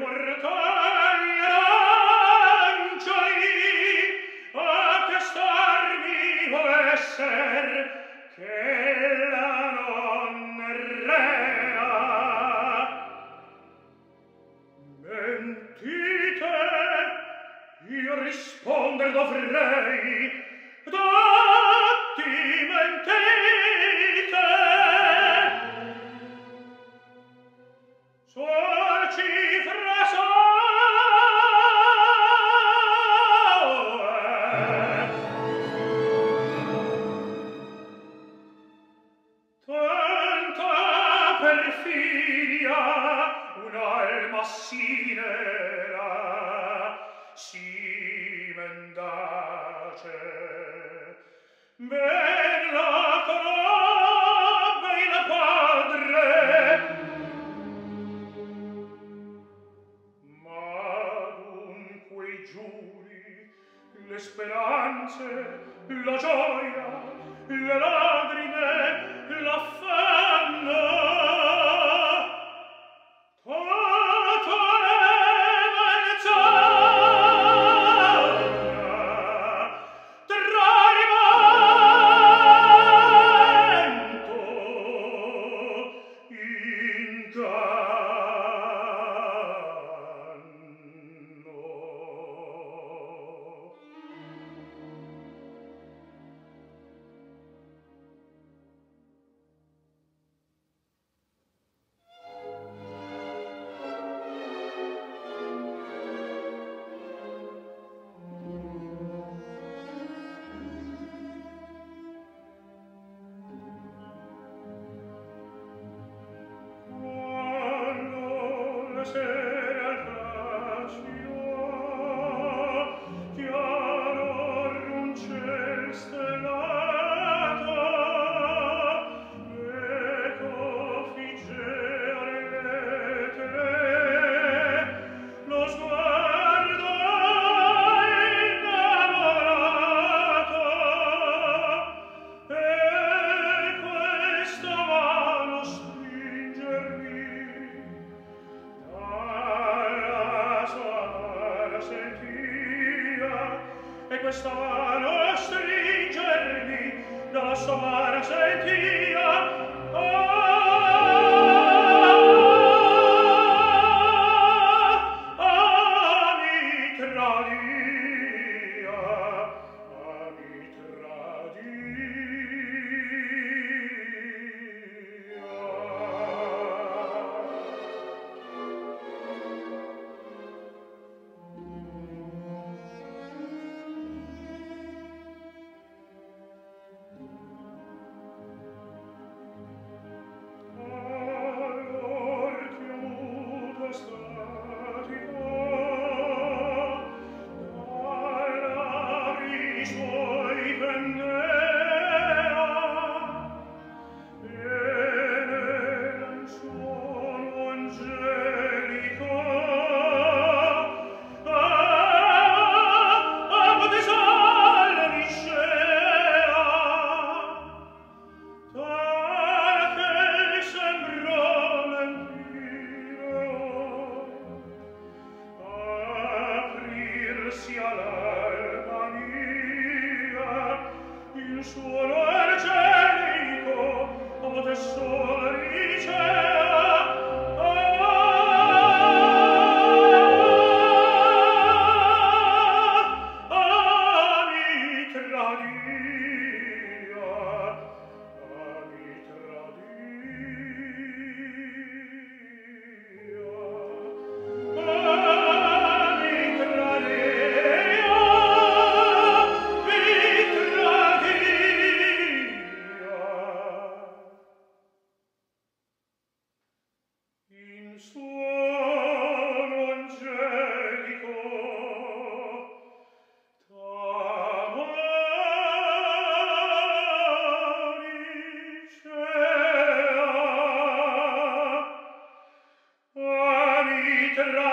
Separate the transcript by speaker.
Speaker 1: morto perfidia un'alma sinera si mendace. Ben la conobbe il padre ma dunque giuri le speranze la gioia le lagrime l'affanno pace questa mano stringermi dalla sua mano sentia Ah, ah, mi tradì ich suono ergelico, o te sole riceve, Peter